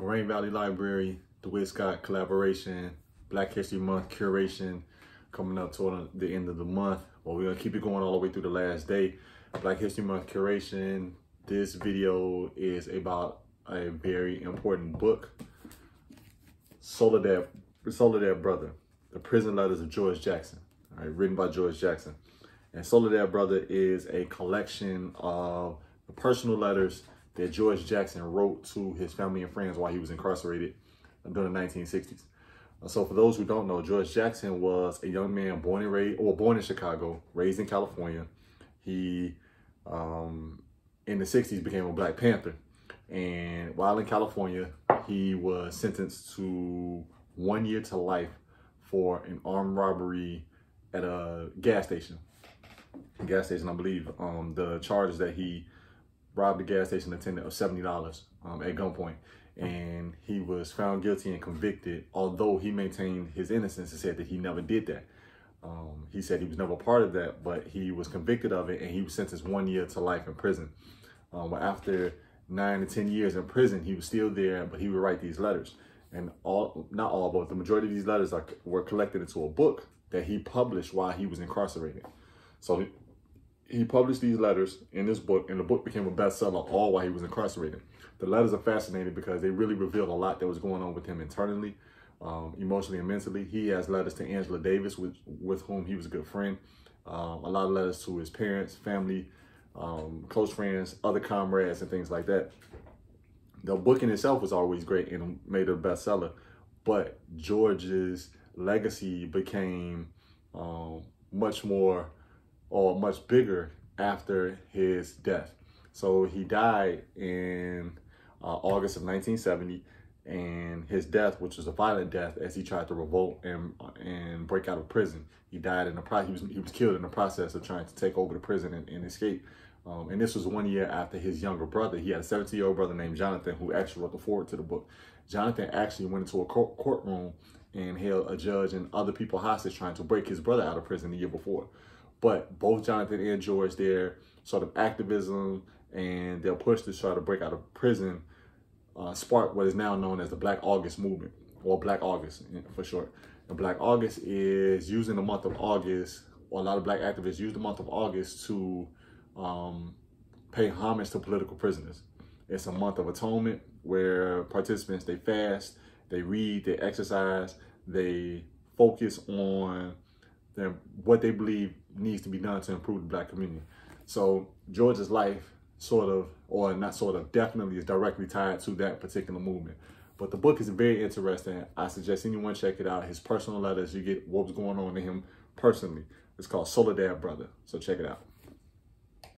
Moraine Valley Library, DeWitt Scott collaboration, Black History Month curation coming up toward the end of the month. Well, we're gonna keep it going all the way through the last day. Black History Month curation. This video is about a very important book, Soledad, Soledad Brother, The Prison Letters of George Jackson, all right, written by George Jackson. And Soledad Brother is a collection of personal letters that George Jackson wrote to his family and friends while he was incarcerated during the 1960s. So for those who don't know, George Jackson was a young man born raised, or born in Chicago, raised in California. He, um, in the 60s, became a Black Panther. And while in California, he was sentenced to one year to life for an armed robbery at a gas station. A gas station, I believe. Um, the charges that he robbed a gas station attendant of $70 um, at gunpoint. And he was found guilty and convicted, although he maintained his innocence and said that he never did that. Um, he said he was never part of that, but he was convicted of it and he was sentenced one year to life in prison. Um, after nine to 10 years in prison, he was still there, but he would write these letters. And all, not all, but the majority of these letters are, were collected into a book that he published while he was incarcerated. So he published these letters in this book, and the book became a bestseller all while he was incarcerated. The letters are fascinating because they really reveal a lot that was going on with him internally, um, emotionally and mentally. He has letters to Angela Davis, with, with whom he was a good friend. Um, a lot of letters to his parents, family, um, close friends, other comrades, and things like that. The book in itself was always great and made a bestseller, but George's legacy became um, much more or much bigger after his death. So he died in uh, August of 1970, and his death, which was a violent death, as he tried to revolt and and break out of prison, he died in the pro- he was he was killed in the process of trying to take over the prison and, and escape. Um, and this was one year after his younger brother. He had a 17 year old brother named Jonathan who actually wrote the foreword to the book. Jonathan actually went into a court, courtroom and held a judge and other people hostage trying to break his brother out of prison the year before. But both Jonathan and George, their sort of activism and their push to try to break out of prison uh, sparked what is now known as the Black August movement, or Black August for short. And Black August is using the month of August, or a lot of black activists use the month of August to um, pay homage to political prisoners. It's a month of atonement where participants, they fast, they read, they exercise, they focus on their, what they believe needs to be done to improve the black community. So George's life sort of, or not sort of, definitely is directly tied to that particular movement. But the book is very interesting. I suggest anyone check it out. His personal letters, you get what was going on to him personally. It's called Soledad Brother. So check it out.